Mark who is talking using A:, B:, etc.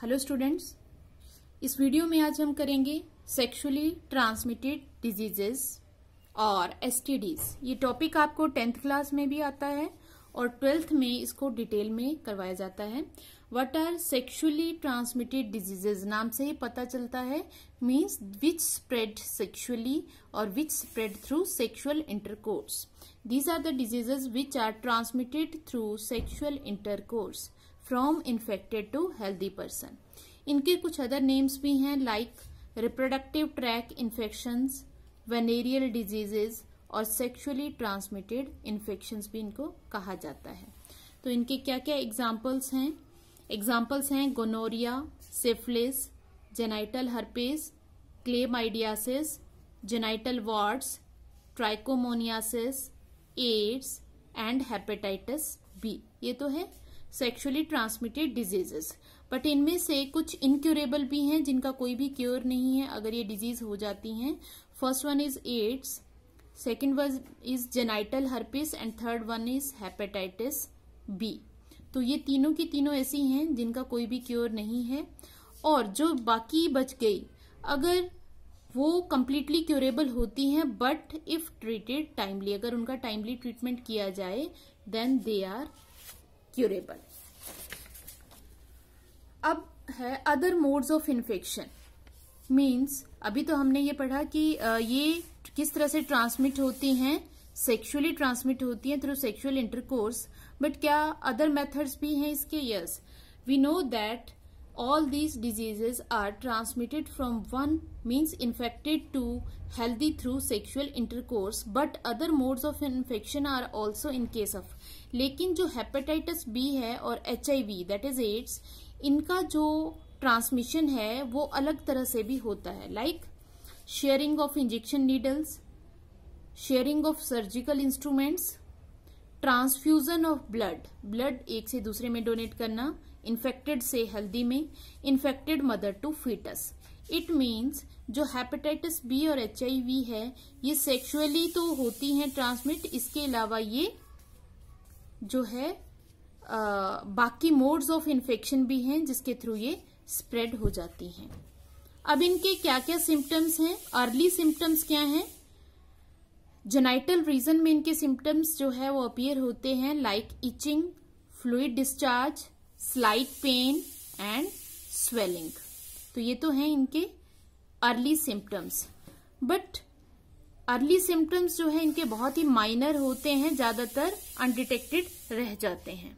A: Hello students, इस video में आज हम करेंगे सेक्सुअली ट्रांसमिटेड डिजीजेस और एसटीडीज ये टॉपिक आपको टेंथ क्लास में भी आता है और ट्वेल्थ में इसको डिटेल में करवाया जाता है। What are sexually transmitted diseases नाम से ही पता चलता है। मीन्स विच स्प्रेड सेक्सुअली और which spread through sexual intercourse these are the diseases which are transmitted through sexual intercourse from infected to healthy person इनके कुछ अदर नेम्स भी हैं like reproductive tract infection venereal diseases और sexually transmitted infection भी इनको कहा जाता है। तो इनके क्या क्या एग्जाम्पल्स हैं? एग्जाम्पल्स हैं gonorrhoea syphilis genital herpes chlamydiasis genital warts trichomoniasis AIDS and hepatitis B ये तो है। सेक्सुअली ट्रांसमिटेड डिजीजेस बट इनमें से कुछ इनक्यूरेबल भी हैं, जिनका कोई भी क्योर नहीं है, अगर ये डिज़ीज़ हो जाती हैं। First one is AIDS second one is genital herpes and third one is hepatitis B तो ये तीनों की तीनों ऐसी हैं, जिनका कोई भी क्योर नहीं है। और जो बाकी बच गई, अगर वो कम्प्लीटली क्योरेबल होती हैं बट इफ़ ट्रीटेड टाइमली अगर उनका टाइमली ट्रीटमेंट किया जाए देन दे आर क्यूरेबल अब है other modes of infection means अभी तो हमने ये पढ़ा कि ये किस तरह से ट्रांसमिट होती हैं सेक्सुअली ट्रांसमिट होती हैं थ्रू सेक्सुअल इंटरकोर्स बट क्या अदर मेथड्स भी हैं इसके? Yes we know that all these diseases are transmitted from one means infected to healthy through sexual intercourse but other modes of infection are also in case of लेकिन जो hepatitis B है और H I V that is AIDS इनका जो transmission है वो अलग तरह से भी होता है like sharing of injection needles sharing of surgical instruments transfusion of blood blood एक से दूसरे में डोनेट करना इन्फेक्टेड से हेल्दी में infected mother to foetus it means जो हेपेटाइटिस बी और एचआईवी है ये सेक्सुअली तो होती हैं ट्रांसमिट इसके अलावा ये जो है आ, बाकी मोड्स ऑफ़ इन्फेक्शन भी हैं जिसके थ्रू ये स्प्रेड हो जाती हैं. अब इनके क्या क्या सिम्टम्स हैं? अर्ली सिम्टम्स क्या हैं? जेनाइटल रीजन में इनके सिम्टम्स जो है वो अपियर होते हैं like itching fluid discharge slight pain and swelling तो ये तो है इनके early symptoms but early symptoms जो है इनके बहुत ही माइनर होते हैं, ज़्यादातर अनडिटेक्टेड रह जाते हैं।